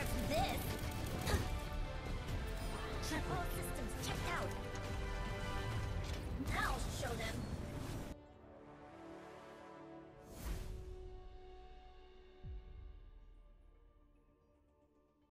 deserves this! All systems